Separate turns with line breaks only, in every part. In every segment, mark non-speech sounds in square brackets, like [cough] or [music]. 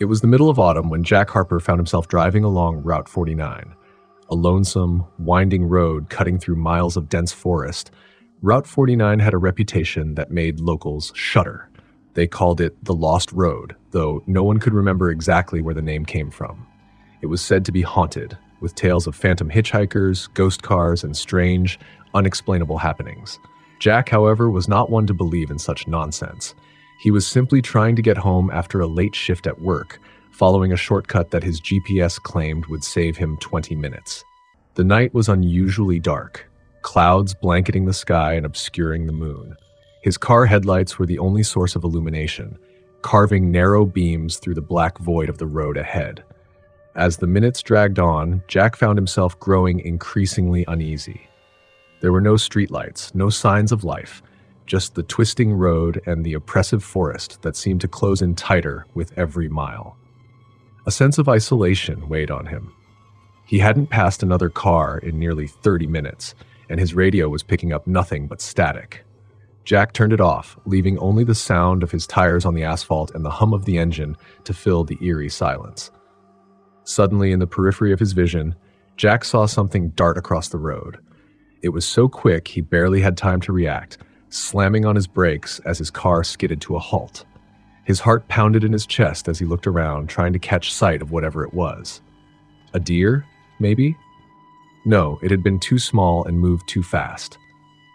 It was the middle of autumn when Jack Harper found himself driving along Route 49, a lonesome, winding road cutting through miles of dense forest. Route 49 had a reputation that made locals shudder. They called it the Lost Road, though no one could remember exactly where the name came from. It was said to be haunted, with tales of phantom hitchhikers, ghost cars, and strange, unexplainable happenings. Jack, however, was not one to believe in such nonsense. He was simply trying to get home after a late shift at work, following a shortcut that his GPS claimed would save him 20 minutes. The night was unusually dark, clouds blanketing the sky and obscuring the moon. His car headlights were the only source of illumination, carving narrow beams through the black void of the road ahead. As the minutes dragged on, Jack found himself growing increasingly uneasy. There were no streetlights, no signs of life, just the twisting road and the oppressive forest that seemed to close in tighter with every mile. A sense of isolation weighed on him. He hadn't passed another car in nearly 30 minutes, and his radio was picking up nothing but static. Jack turned it off, leaving only the sound of his tires on the asphalt and the hum of the engine to fill the eerie silence. Suddenly, in the periphery of his vision, Jack saw something dart across the road. It was so quick he barely had time to react, slamming on his brakes as his car skidded to a halt. His heart pounded in his chest as he looked around, trying to catch sight of whatever it was. A deer, maybe? No, it had been too small and moved too fast.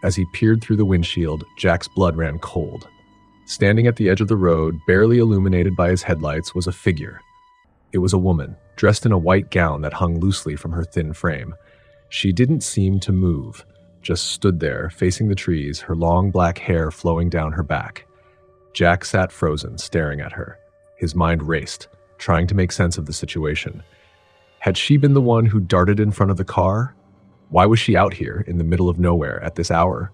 As he peered through the windshield, Jack's blood ran cold. Standing at the edge of the road, barely illuminated by his headlights, was a figure. It was a woman, dressed in a white gown that hung loosely from her thin frame. She didn't seem to move, just stood there, facing the trees, her long black hair flowing down her back. Jack sat frozen, staring at her. His mind raced, trying to make sense of the situation. Had she been the one who darted in front of the car? Why was she out here, in the middle of nowhere, at this hour?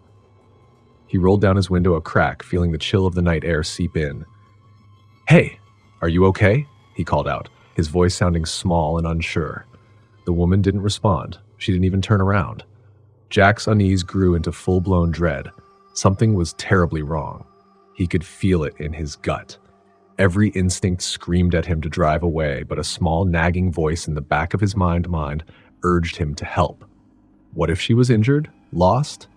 He rolled down his window a crack, feeling the chill of the night air seep in. Hey, are you okay? He called out, his voice sounding small and unsure. The woman didn't respond. She didn't even turn around. Jack's unease grew into full blown dread. Something was terribly wrong. He could feel it in his gut. Every instinct screamed at him to drive away, but a small nagging voice in the back of his mind mind urged him to help. What if she was injured? Lost?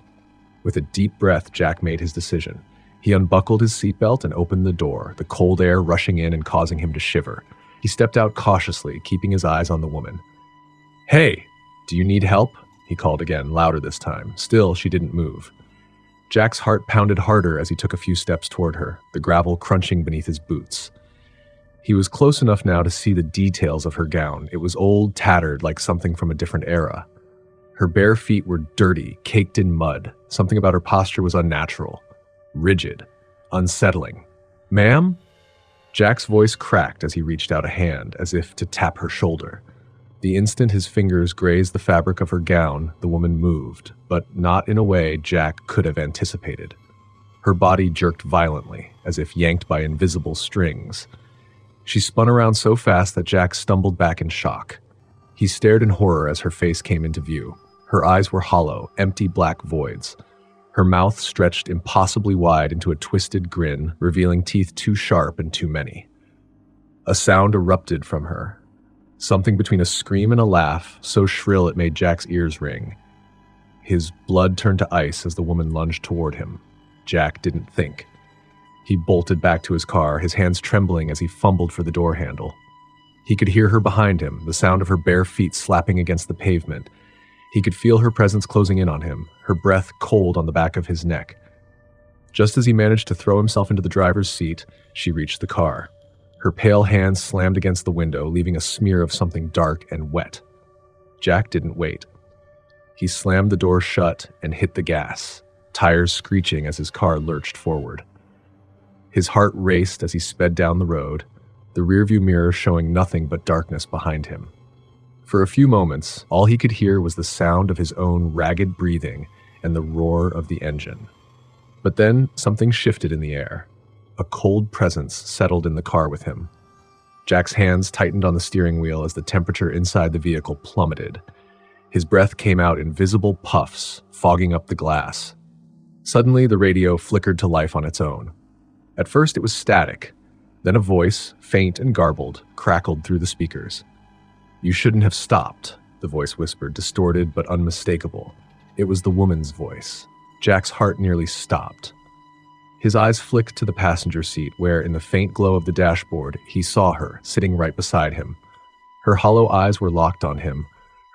With a deep breath, Jack made his decision. He unbuckled his seatbelt and opened the door, the cold air rushing in and causing him to shiver. He stepped out cautiously, keeping his eyes on the woman. Hey, do you need help? He called again, louder this time. Still, she didn't move. Jack's heart pounded harder as he took a few steps toward her, the gravel crunching beneath his boots. He was close enough now to see the details of her gown. It was old, tattered, like something from a different era. Her bare feet were dirty, caked in mud. Something about her posture was unnatural, rigid, unsettling. Ma'am? Jack's voice cracked as he reached out a hand, as if to tap her shoulder. The instant his fingers grazed the fabric of her gown, the woman moved, but not in a way Jack could have anticipated. Her body jerked violently, as if yanked by invisible strings. She spun around so fast that Jack stumbled back in shock. He stared in horror as her face came into view. Her eyes were hollow, empty black voids. Her mouth stretched impossibly wide into a twisted grin, revealing teeth too sharp and too many. A sound erupted from her, Something between a scream and a laugh, so shrill it made Jack's ears ring. His blood turned to ice as the woman lunged toward him. Jack didn't think. He bolted back to his car, his hands trembling as he fumbled for the door handle. He could hear her behind him, the sound of her bare feet slapping against the pavement. He could feel her presence closing in on him, her breath cold on the back of his neck. Just as he managed to throw himself into the driver's seat, she reached the car. Her pale hands slammed against the window, leaving a smear of something dark and wet. Jack didn't wait. He slammed the door shut and hit the gas, tires screeching as his car lurched forward. His heart raced as he sped down the road, the rearview mirror showing nothing but darkness behind him. For a few moments, all he could hear was the sound of his own ragged breathing and the roar of the engine. But then something shifted in the air. A cold presence settled in the car with him. Jack's hands tightened on the steering wheel as the temperature inside the vehicle plummeted. His breath came out in visible puffs, fogging up the glass. Suddenly, the radio flickered to life on its own. At first, it was static, Then a voice, faint and garbled, crackled through the speakers. You shouldn't have stopped, the voice whispered, distorted but unmistakable. It was the woman's voice. Jack's heart nearly stopped. His eyes flicked to the passenger seat, where, in the faint glow of the dashboard, he saw her, sitting right beside him. Her hollow eyes were locked on him,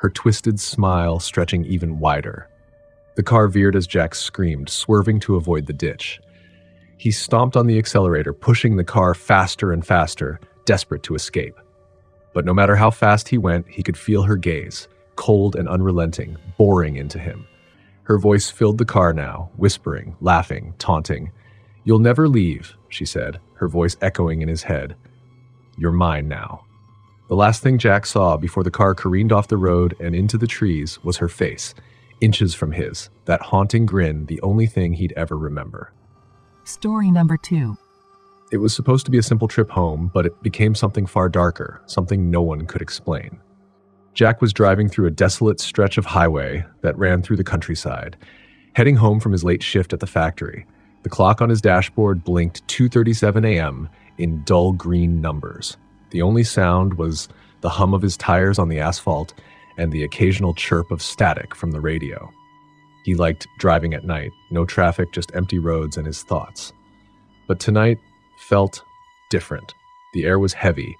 her twisted smile stretching even wider. The car veered as Jack screamed, swerving to avoid the ditch. He stomped on the accelerator, pushing the car faster and faster, desperate to escape. But no matter how fast he went, he could feel her gaze, cold and unrelenting, boring into him. Her voice filled the car now, whispering, laughing, taunting. You'll never leave, she said, her voice echoing in his head. You're mine now. The last thing Jack saw before the car careened off the road and into the trees was her face, inches from his, that haunting grin, the only thing he'd ever remember.
Story number two.
It was supposed to be a simple trip home, but it became something far darker, something no one could explain. Jack was driving through a desolate stretch of highway that ran through the countryside, heading home from his late shift at the factory. The clock on his dashboard blinked 2:37 a.m. in dull green numbers. The only sound was the hum of his tires on the asphalt and the occasional chirp of static from the radio. He liked driving at night, no traffic, just empty roads and his thoughts. But tonight felt different. The air was heavy,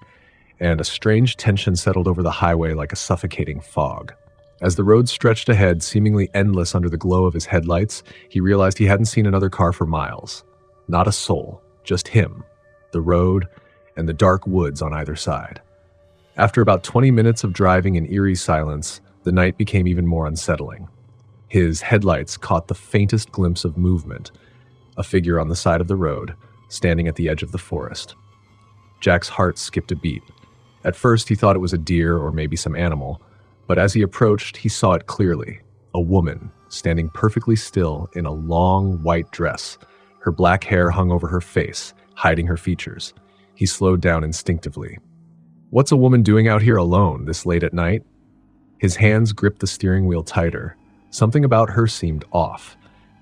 and a strange tension settled over the highway like a suffocating fog. As the road stretched ahead, seemingly endless under the glow of his headlights, he realized he hadn't seen another car for miles. Not a soul, just him, the road, and the dark woods on either side. After about 20 minutes of driving in eerie silence, the night became even more unsettling. His headlights caught the faintest glimpse of movement a figure on the side of the road, standing at the edge of the forest. Jack's heart skipped a beat. At first, he thought it was a deer or maybe some animal, but as he approached, he saw it clearly a woman standing perfectly still in a long white dress. Her black hair hung over her face, hiding her features. He slowed down instinctively. What's a woman doing out here alone this late at night? His hands gripped the steering wheel tighter. Something about her seemed off.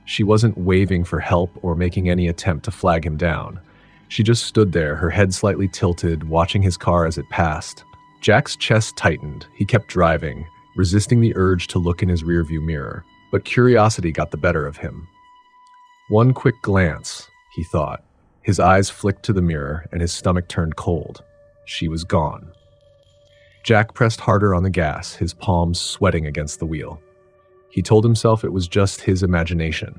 She wasn't waving for help or making any attempt to flag him down. She just stood there, her head slightly tilted, watching his car as it passed. Jack's chest tightened. He kept driving, resisting the urge to look in his rearview mirror, but curiosity got the better of him. One quick glance, he thought. His eyes flicked to the mirror and his stomach turned cold. She was gone. Jack pressed harder on the gas, his palms sweating against the wheel. He told himself it was just his imagination.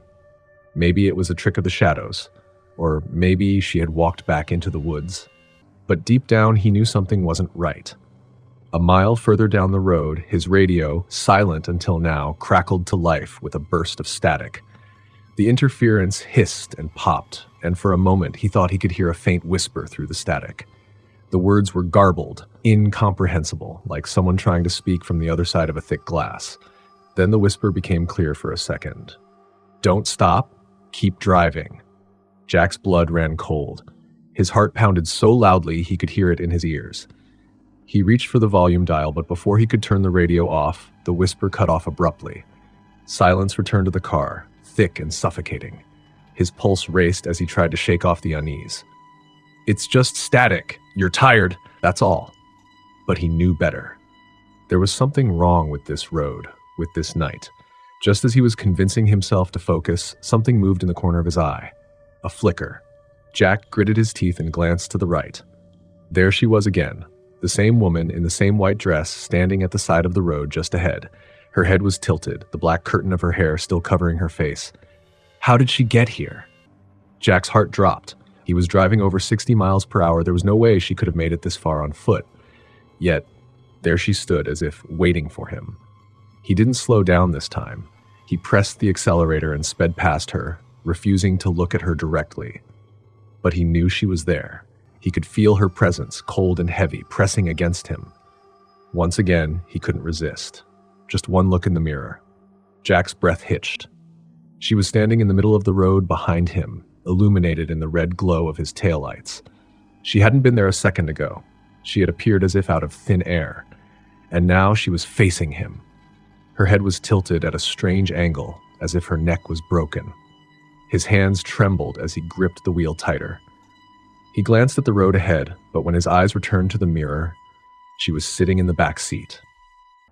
Maybe it was a trick of the shadows, or maybe she had walked back into the woods. But deep down, he knew something wasn't right. A mile further down the road, his radio, silent until now, crackled to life with a burst of static. The interference hissed and popped, and for a moment he thought he could hear a faint whisper through the static. The words were garbled, incomprehensible, like someone trying to speak from the other side of a thick glass. Then the whisper became clear for a second. Don't stop, keep driving. Jack's blood ran cold. His heart pounded so loudly he could hear it in his ears. He reached for the volume dial, but before he could turn the radio off, the whisper cut off abruptly. Silence returned to the car, thick and suffocating. His pulse raced as he tried to shake off the unease. It's just static. You're tired. That's all. But he knew better. There was something wrong with this road, with this night. Just as he was convincing himself to focus, something moved in the corner of his eye. A flicker. Jack gritted his teeth and glanced to the right. There she was again, the same woman in the same white dress standing at the side of the road just ahead. Her head was tilted, the black curtain of her hair still covering her face. How did she get here? Jack's heart dropped. He was driving over 60 miles per hour. There was no way she could have made it this far on foot. Yet, there she stood as if waiting for him. He didn't slow down this time. He pressed the accelerator and sped past her, refusing to look at her directly. But he knew she was there. He could feel her presence, cold and heavy, pressing against him. Once again, he couldn't resist. Just one look in the mirror. Jack's breath hitched. She was standing in the middle of the road behind him, illuminated in the red glow of his taillights. She hadn't been there a second ago. She had appeared as if out of thin air. And now she was facing him. Her head was tilted at a strange angle, as if her neck was broken. His hands trembled as he gripped the wheel tighter. He glanced at the road ahead, but when his eyes returned to the mirror, she was sitting in the back seat.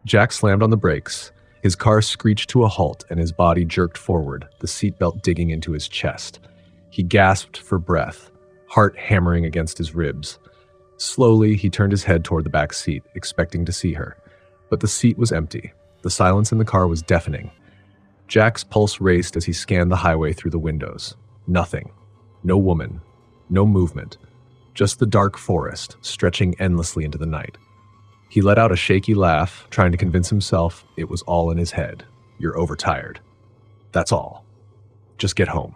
Jack slammed on the brakes. His car screeched to a halt and his body jerked forward, the seatbelt digging into his chest. He gasped for breath, heart hammering against his ribs. Slowly, he turned his head toward the back seat, expecting to see her. But the seat was empty. The silence in the car was deafening. Jack's pulse raced as he scanned the highway through the windows. Nothing. No woman. No movement. Just the dark forest, stretching endlessly into the night. He let out a shaky laugh, trying to convince himself it was all in his head. You're overtired. That's all. Just get home.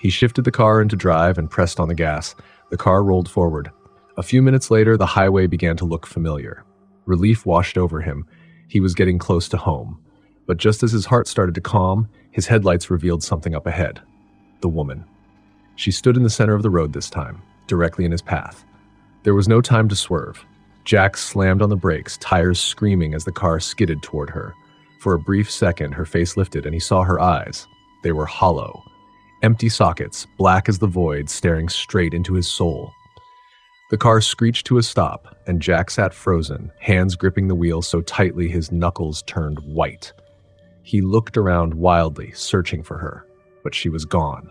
He shifted the car into drive and pressed on the gas. The car rolled forward. A few minutes later, the highway began to look familiar. Relief washed over him. He was getting close to home. But just as his heart started to calm, his headlights revealed something up ahead the woman. She stood in the center of the road this time, directly in his path. There was no time to swerve. Jack slammed on the brakes, tires screaming as the car skidded toward her. For a brief second, her face lifted and he saw her eyes. They were hollow, empty sockets, black as the void, staring straight into his soul. The car screeched to a stop, and Jack sat frozen, hands gripping the wheel so tightly his knuckles turned white. He looked around wildly, searching for her, but she was gone.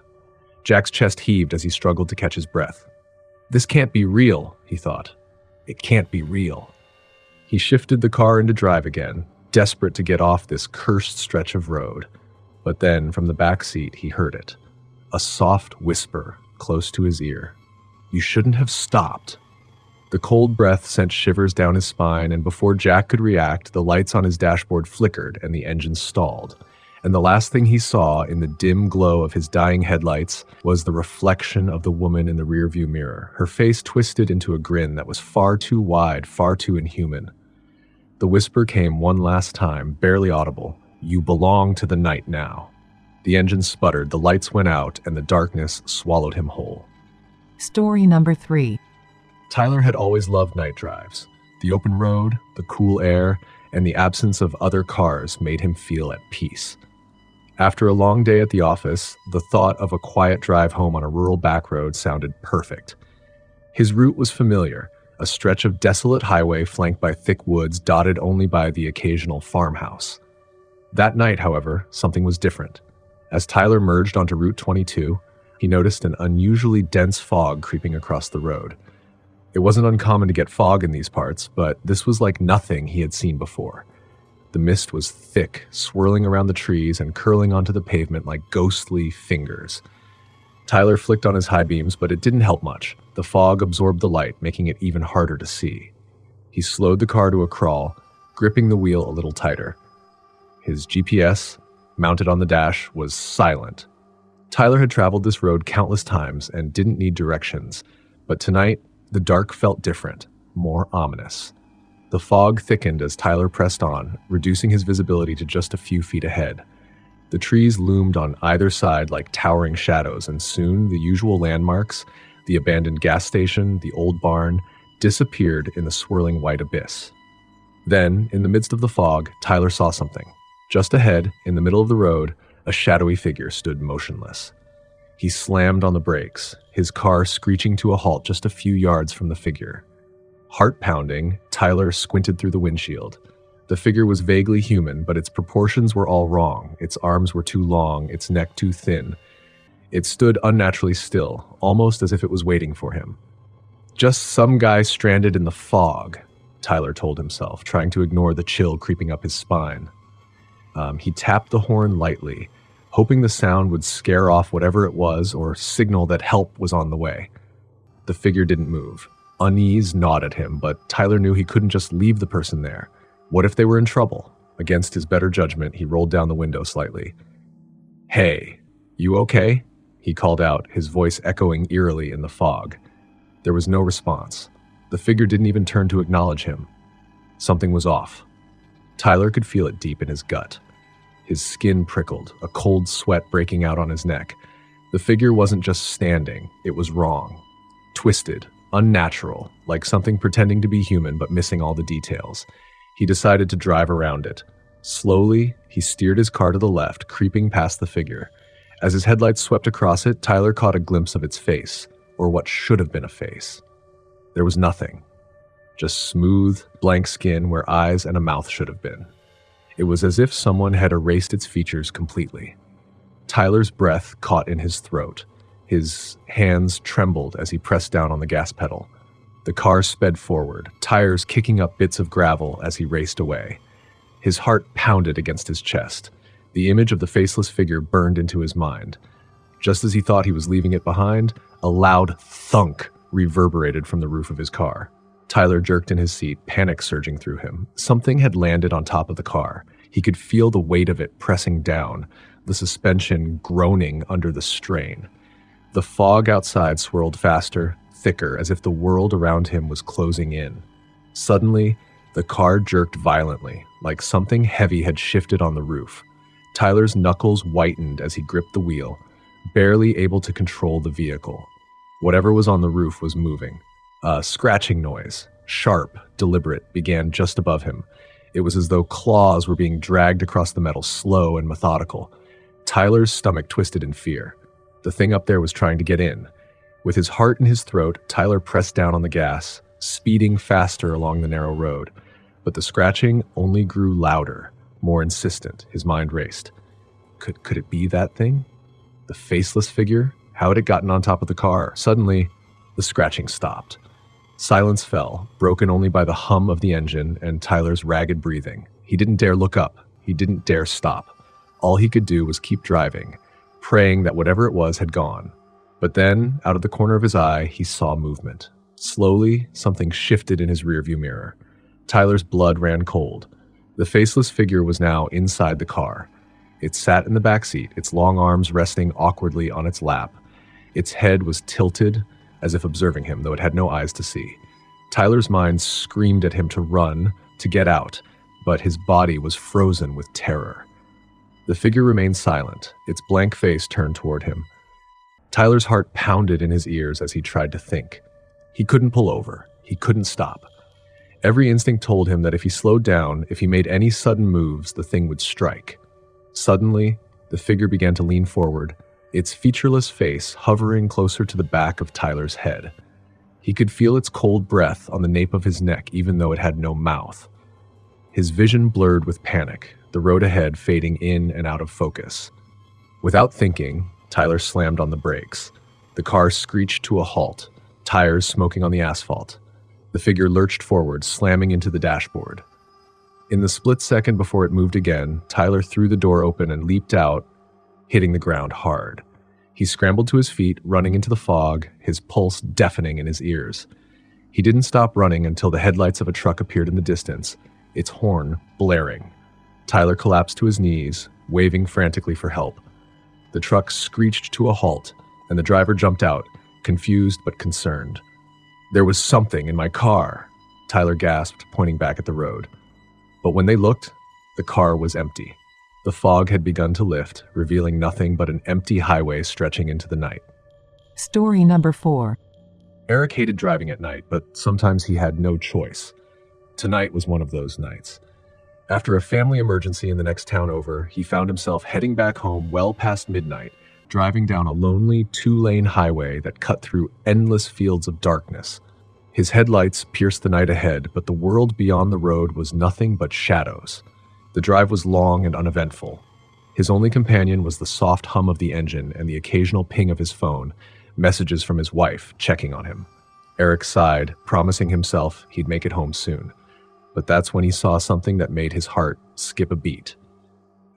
Jack's chest heaved as he struggled to catch his breath. This can't be real, he thought. It can't be real. He shifted the car into drive again, desperate to get off this cursed stretch of road. But then, from the back seat, he heard it a soft whisper close to his ear. You shouldn't have stopped. The cold breath sent shivers down his spine, and before Jack could react, the lights on his dashboard flickered and the engine stalled and the last thing he saw in the dim glow of his dying headlights was the reflection of the woman in the rearview mirror, her face twisted into a grin that was far too wide, far too inhuman. The whisper came one last time, barely audible You belong to the night now. The engine sputtered, the lights went out, and the darkness swallowed him whole.
Story number three.
Tyler had always loved night drives. The open road, the cool air, and the absence of other cars made him feel at peace. After a long day at the office, the thought of a quiet drive home on a rural back road sounded perfect. His route was familiar a stretch of desolate highway flanked by thick woods dotted only by the occasional farmhouse. That night, however, something was different. As Tyler merged onto Route 22, he noticed an unusually dense fog creeping across the road. It wasn't uncommon to get fog in these parts, but this was like nothing he had seen before. The mist was thick, swirling around the trees and curling onto the pavement like ghostly fingers. Tyler flicked on his high beams, but it didn't help much. The fog absorbed the light, making it even harder to see. He slowed the car to a crawl, gripping the wheel a little tighter. His GPS, mounted on the dash, was silent. Tyler had traveled this road countless times and didn't need directions, but tonight the dark felt different, more ominous. The fog thickened as Tyler pressed on, reducing his visibility to just a few feet ahead. The trees loomed on either side like towering shadows, and soon the usual landmarks, the abandoned gas station, the old barn, disappeared in the swirling white abyss. Then, in the midst of the fog, Tyler saw something. Just ahead, in the middle of the road, a shadowy figure stood motionless. He slammed on the brakes, his car screeching to a halt just a few yards from the figure. Heart pounding, Tyler squinted through the windshield. The figure was vaguely human, but its proportions were all wrong. Its arms were too long, its neck too thin. It stood unnaturally still, almost as if it was waiting for him. Just some guy stranded in the fog, Tyler told himself, trying to ignore the chill creeping up his spine. Um, he tapped the horn lightly, hoping the sound would scare off whatever it was or signal that help was on the way. The figure didn't move. Unease gnawed at him, but Tyler knew he couldn't just leave the person there. What if they were in trouble? Against his better judgment, he rolled down the window slightly. Hey, you okay? He called out, his voice echoing eerily in the fog. There was no response. The figure didn't even turn to acknowledge him. Something was off. Tyler could feel it deep in his gut. His skin prickled, a cold sweat breaking out on his neck. The figure wasn't just standing, it was wrong. Twisted, unnatural, like something pretending to be human but missing all the details. He decided to drive around it. Slowly, he steered his car to the left, creeping past the figure. As his headlights swept across it, Tyler caught a glimpse of its face or what should have been a face. There was nothing. Just smooth, blank skin where eyes and a mouth should have been. It was as if someone had erased its features completely. Tyler's breath caught in his throat. His hands trembled as he pressed down on the gas pedal. The car sped forward, tires kicking up bits of gravel as he raced away. His heart pounded against his chest. The image of the faceless figure burned into his mind. Just as he thought he was leaving it behind, a loud thunk reverberated from the roof of his car. Tyler jerked in his seat, panic surging through him. Something had landed on top of the car. He could feel the weight of it pressing down, the suspension groaning under the strain. The fog outside swirled faster, thicker, as if the world around him was closing in. Suddenly, the car jerked violently, like something heavy had shifted on the roof. Tyler's knuckles whitened as he gripped the wheel, barely able to control the vehicle. Whatever was on the roof was moving. A scratching noise, sharp, deliberate, began just above him. It was as though claws were being dragged across the metal, slow and methodical. Tyler's stomach twisted in fear. The thing up there was trying to get in. With his heart in his throat, Tyler pressed down on the gas, speeding faster along the narrow road. But the scratching only grew louder, more insistent. His mind raced. Could, could it be that thing? The faceless figure? How had it gotten on top of the car? Suddenly, the scratching stopped. Silence fell, broken only by the hum of the engine and Tyler's ragged breathing. He didn't dare look up. He didn't dare stop. All he could do was keep driving, praying that whatever it was had gone. But then, out of the corner of his eye, he saw movement. Slowly, something shifted in his rearview mirror. Tyler's blood ran cold. The faceless figure was now inside the car. It sat in the back seat, its long arms resting awkwardly on its lap. Its head was tilted, as if observing him, though it had no eyes to see. Tyler's mind screamed at him to run, to get out, but his body was frozen with terror. The figure remained silent, its blank face turned toward him. Tyler's heart pounded in his ears as he tried to think. He couldn't pull over. He couldn't stop. Every instinct told him that if he slowed down, if he made any sudden moves, the thing would strike. Suddenly, the figure began to lean forward, its featureless face hovering closer to the back of Tyler's head. He could feel its cold breath on the nape of his neck, even though it had no mouth. His vision blurred with panic, the road ahead fading in and out of focus. Without thinking, Tyler slammed on the brakes. The car screeched to a halt, tires smoking on the asphalt. The figure lurched forward, slamming into the dashboard. In the split second before it moved again, Tyler threw the door open and leaped out, hitting the ground hard. He scrambled to his feet, running into the fog, his pulse deafening in his ears. He didn't stop running until the headlights of a truck appeared in the distance, its horn blaring. Tyler collapsed to his knees, waving frantically for help. The truck screeched to a halt, and the driver jumped out, confused but concerned. There was something in my car, Tyler gasped, pointing back at the road. But when they looked, the car was empty. The fog had begun to lift, revealing nothing but an empty highway stretching into the night.
Story number four.
Eric hated driving at night, but sometimes he had no choice. Tonight was one of those nights. After a family emergency in the next town over, he found himself heading back home well past midnight, driving down a lonely two lane highway that cut through endless fields of darkness. His headlights pierced the night ahead, but the world beyond the road was nothing but shadows. The drive was long and uneventful. His only companion was the soft hum of the engine and the occasional ping of his phone, messages from his wife checking on him. Eric sighed, promising himself he'd make it home soon. But that's when he saw something that made his heart skip a beat.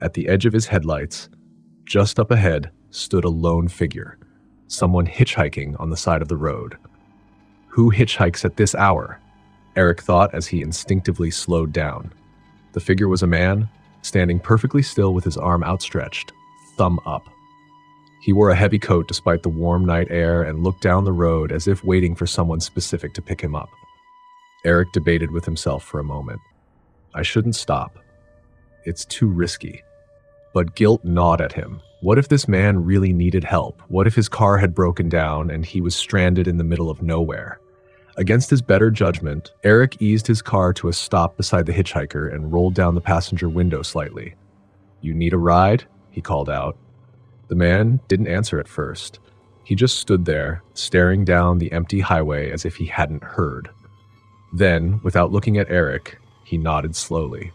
At the edge of his headlights, just up ahead, stood a lone figure, someone hitchhiking on the side of the road. Who hitchhikes at this hour? Eric thought as he instinctively slowed down. The figure was a man, standing perfectly still with his arm outstretched, thumb up. He wore a heavy coat despite the warm night air and looked down the road as if waiting for someone specific to pick him up. Eric debated with himself for a moment. I shouldn't stop. It's too risky. But guilt gnawed at him. What if this man really needed help? What if his car had broken down and he was stranded in the middle of nowhere? Against his better judgment, Eric eased his car to a stop beside the hitchhiker and rolled down the passenger window slightly. You need a ride? he called out. The man didn't answer at first. He just stood there, staring down the empty highway as if he hadn't heard. Then, without looking at Eric, he nodded slowly.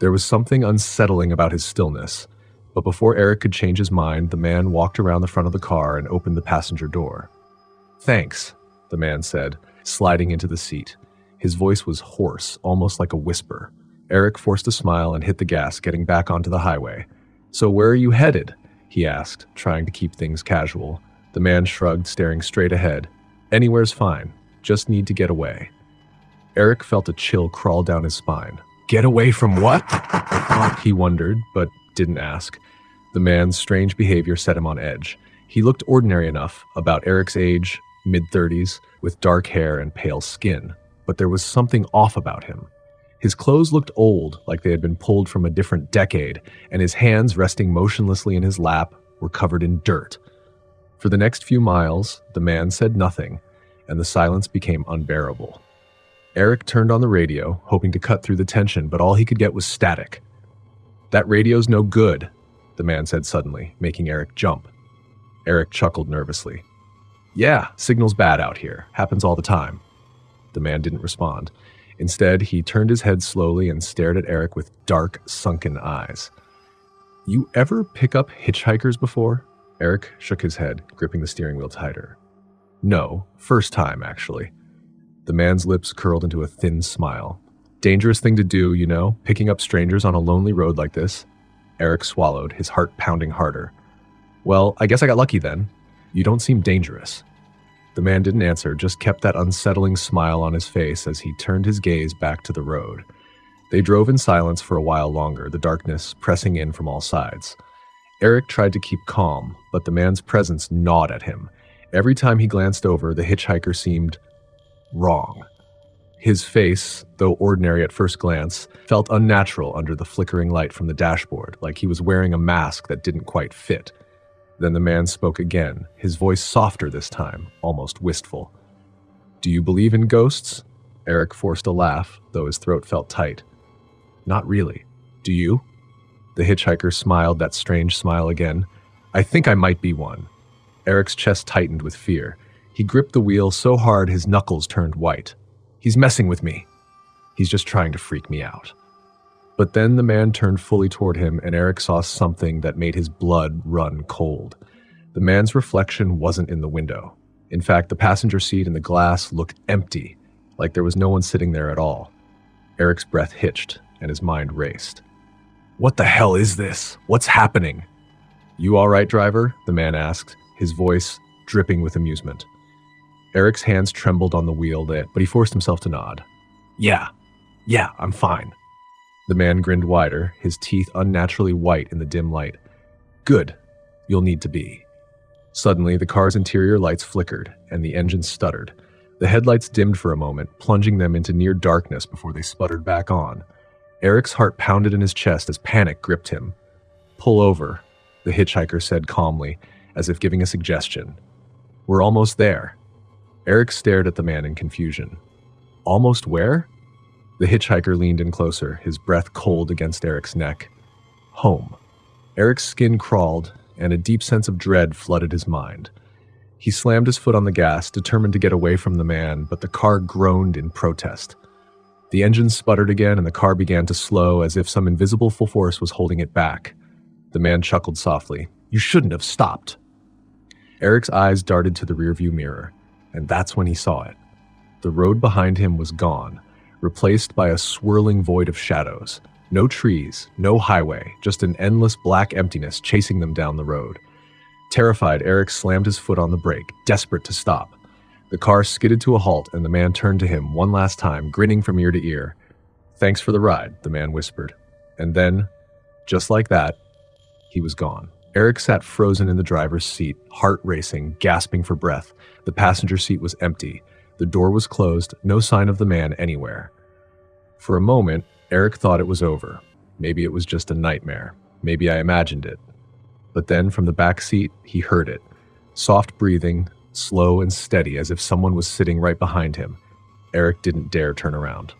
There was something unsettling about his stillness, but before Eric could change his mind, the man walked around the front of the car and opened the passenger door. Thanks, the man said, sliding into the seat. His voice was hoarse, almost like a whisper. Eric forced a smile and hit the gas, getting back onto the highway. So, where are you headed? he asked, trying to keep things casual. The man shrugged, staring straight ahead. Anywhere's fine. Just need to get away. Eric felt a chill crawl down his spine. Get away from what? [laughs] he wondered, but didn't ask. The man's strange behavior set him on edge. He looked ordinary enough, about Eric's age, mid 30s, with dark hair and pale skin, but there was something off about him. His clothes looked old, like they had been pulled from a different decade, and his hands resting motionlessly in his lap were covered in dirt. For the next few miles, the man said nothing, and the silence became unbearable. Eric turned on the radio, hoping to cut through the tension, but all he could get was static. That radio's no good, the man said suddenly, making Eric jump. Eric chuckled nervously. Yeah, signal's bad out here. Happens all the time. The man didn't respond. Instead, he turned his head slowly and stared at Eric with dark, sunken eyes. You ever pick up hitchhikers before? Eric shook his head, gripping the steering wheel tighter. No, first time, actually. The man's lips curled into a thin smile. Dangerous thing to do, you know, picking up strangers on a lonely road like this. Eric swallowed, his heart pounding harder. Well, I guess I got lucky then. You don't seem dangerous. The man didn't answer, just kept that unsettling smile on his face as he turned his gaze back to the road. They drove in silence for a while longer, the darkness pressing in from all sides. Eric tried to keep calm, but the man's presence gnawed at him. Every time he glanced over, the hitchhiker seemed wrong. His face, though ordinary at first glance, felt unnatural under the flickering light from the dashboard, like he was wearing a mask that didn't quite fit. Then the man spoke again, his voice softer this time, almost wistful. Do you believe in ghosts? Eric forced a laugh, though his throat felt tight. Not really. Do you? The hitchhiker smiled that strange smile again. I think I might be one. Eric's chest tightened with fear. He gripped the wheel so hard his knuckles turned white. He's messing with me. He's just trying to freak me out. But then the man turned fully toward him, and Eric saw something that made his blood run cold. The man's reflection wasn't in the window. In fact, the passenger seat and the glass looked empty, like there was no one sitting there at all. Eric's breath hitched, and his mind raced. What the hell is this? What's happening? You all right, driver? The man asked, his voice dripping with amusement. Eric's hands trembled on the wheel, but he forced himself to nod. Yeah, yeah, I'm fine. The man grinned wider, his teeth unnaturally white in the dim light. Good, you'll need to be. Suddenly, the car's interior lights flickered, and the engine stuttered. The headlights dimmed for a moment, plunging them into near darkness before they sputtered back on. Eric's heart pounded in his chest as panic gripped him. Pull over, the hitchhiker said calmly, as if giving a suggestion. We're almost there. Eric stared at the man in confusion. Almost where? The hitchhiker leaned in closer, his breath cold against Eric's neck. Home. Eric's skin crawled, and a deep sense of dread flooded his mind. He slammed his foot on the gas, determined to get away from the man, but the car groaned in protest. The engine sputtered again, and the car began to slow as if some invisible full force was holding it back. The man chuckled softly. You shouldn't have stopped. Eric's eyes darted to the rearview mirror and that's when he saw it. The road behind him was gone, replaced by a swirling void of shadows. No trees, no highway, just an endless black emptiness chasing them down the road. Terrified, Eric slammed his foot on the brake, desperate to stop. The car skidded to a halt, and the man turned to him one last time, grinning from ear to ear. Thanks for the ride, the man whispered. And then, just like that, he was gone. Eric sat frozen in the driver's seat, heart racing, gasping for breath. The passenger seat was empty. The door was closed, no sign of the man anywhere. For a moment, Eric thought it was over. Maybe it was just a nightmare. Maybe I imagined it. But then from the back seat, he heard it. Soft breathing, slow and steady as if someone was sitting right behind him. Eric didn't dare turn around.